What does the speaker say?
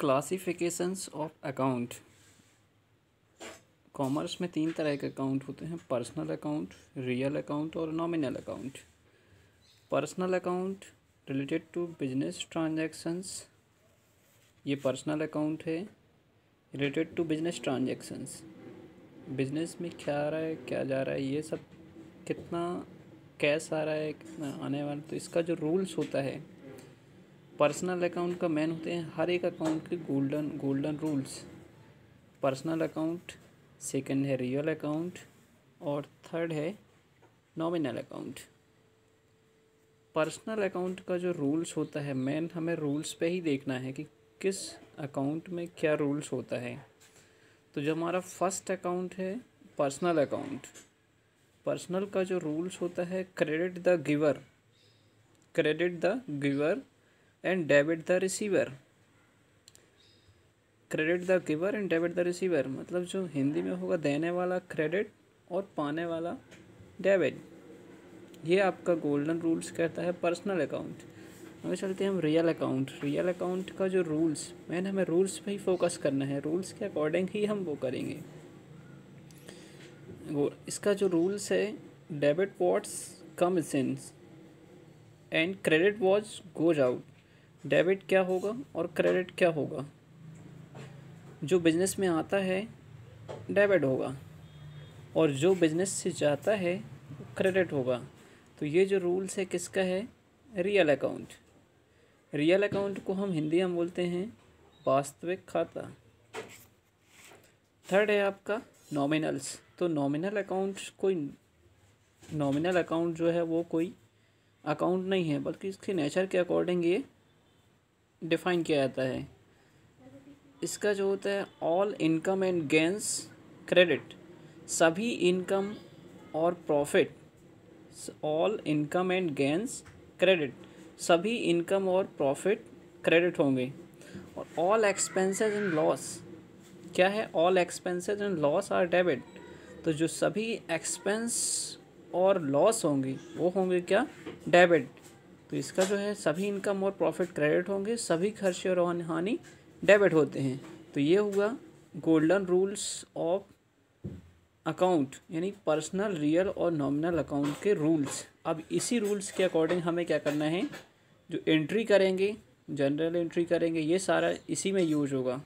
Classifications of account commerce में तीन तरह के अकाउंट होते हैं पर्सनल अकाउंट रियल अकाउंट और nominal account personal account related to business transactions ये पर्सनल अकाउंट है related to business transactions business में क्या आ रहा है, क्या जा रहा है, ये सब कितना कैश आ रहा है, कितना आने वाला तो इसका जो रूल्स होता है पर्सनल अकाउंट का मेन होते हैं हर एक अकाउंट के golden golden rules personal account second है रियल अकाउंट और थर्ड है नॉमिनल अकाउंट पर्सनल अकाउंट का जो रूल्स होता है मेन हमें रूल्स पे ही देखना है कि किस अकाउंट में क्या रूल्स होता है। तो जो हमारा फ़र्स्ट अकाउंट है पर्सनल अकाउंट पर्सनल का जो रूल्स होता है credit the giver credit the giver and debit the receiver credit the giver and debit the receiver मतलब जो हिंदी में होगा देने वाला क्रेडिट और पाने वाला डेबिट ये आपका गोल्डन रूल्स कहता है पर्सनल अकाउंट हमें चलते हैं हम रियल अकाउंट रियल अकाउंट का जो रूल्स मैंने हमें रूल्स पे ही फोकस करना है. रूल्स के अकॉर्डिंग ही हम वो करेंगे. वो इसका जो रूल्स है debit what's come in and credit was goes out debit क्या होगा और क्रेडिट क्या होगा? जो बिज़नेस में आता है, डेबिट होगा। और जो बिज़नेस से जाता है, क्रेडिट होगा। तो ये जो रूल्स है, किसका है? Real account. रियल अकाउंट को हम हिंदी में बोलते हैं वास्तविक खाता। थर्ड है आपका नॉमिनल्स। तो नॉमिनल अकाउंट कोई, नॉमिनल अकाउंट जो है वो कोई अकाउंट नहीं है, बल्कि इसके नेचर के अकॉर्डिंग ये डिफ़ाइन किया जाता है। इसका जो होता है all income and gains credit सभी इनकम और profit all income and gains credit सभी इनकम और प्रॉफिट क्रेडिट होंगे। और ऑल एक्सपेंसेस एंड लॉस क्या है? All expenses and loss are debit तो जो सभी एक्सपेंस और लॉस होंगे, वो होंगे क्या? डेबिट तो इसका जो है, सभी इनकम और प्रॉफिट क्रेडिट होंगे, सभी खर्चे और हानि डेबिट होते हैं। तो ये हुआ गोल्डन रूल्स ऑफ़ अकाउंट, यानी पर्सनल, रियल और नॉमिनल अकाउंट के रूल्स। अब इसी रूल्स के अकॉर्डिंग हमें क्या करना है, जो एंट्री करेंगे, जनरल एंट्री करेंगे, ये सारा इसी में यूज़ होगा।